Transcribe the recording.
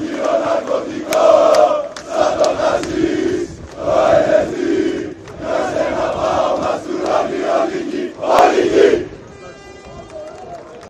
Yeah.